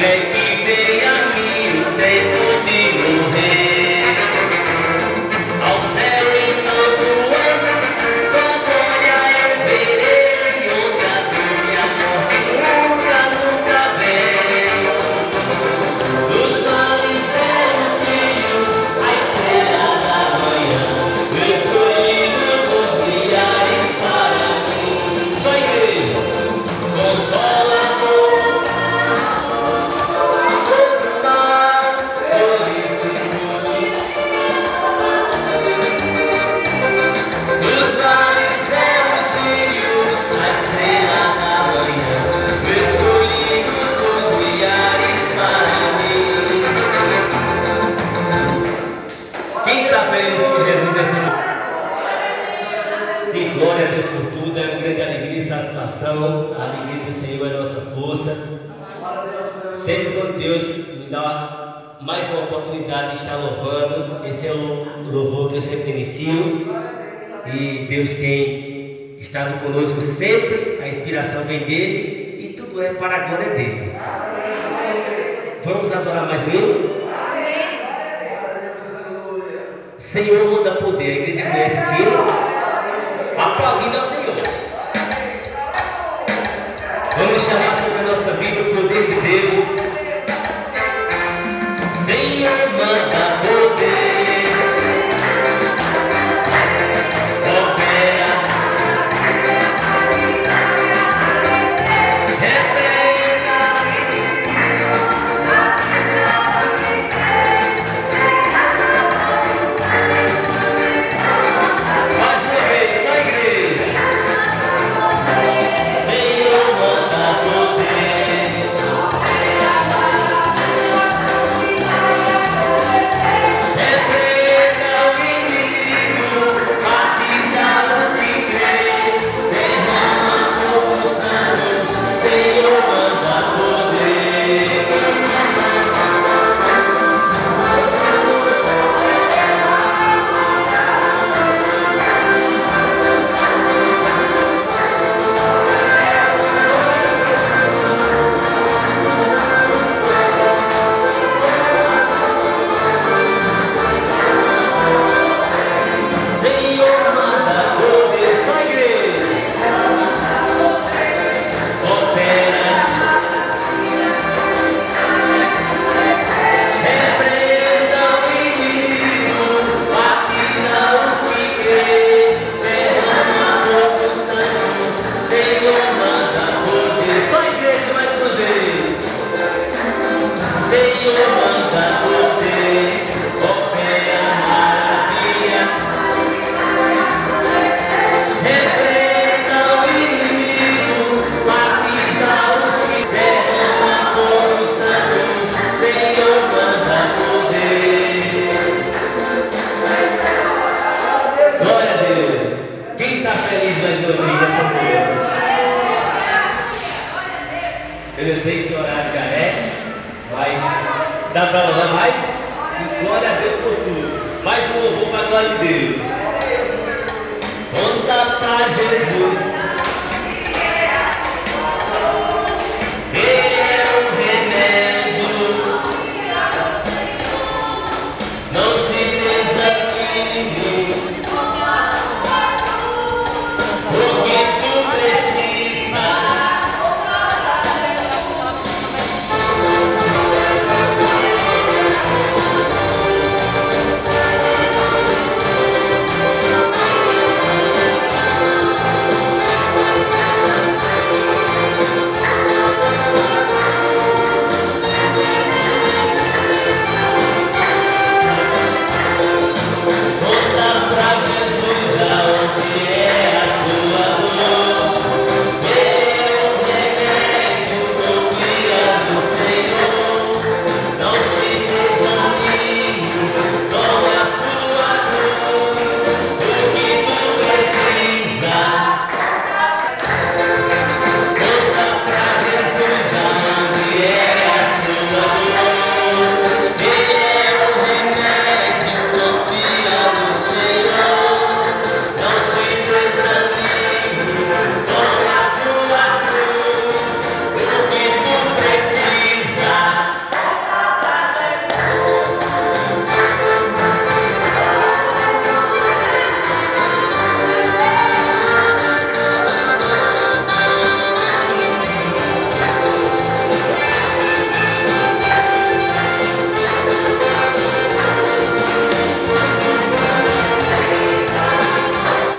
Make me be a new Deus me dá mais uma oportunidade de estar louvando. Esse é o louvor que eu sempre inicio. E Deus tem estado conosco sempre. A inspiração vem dele e tudo é para a glória dele. Vamos adorar mais um? Senhor manda poder. A igreja conhece assim? Aplaudindo ao Senhor. Vamos chamar o dá para louvar mais? Glória a Deus por tudo. Mais um louvor para a glória de Deus. Conta pra Jesus.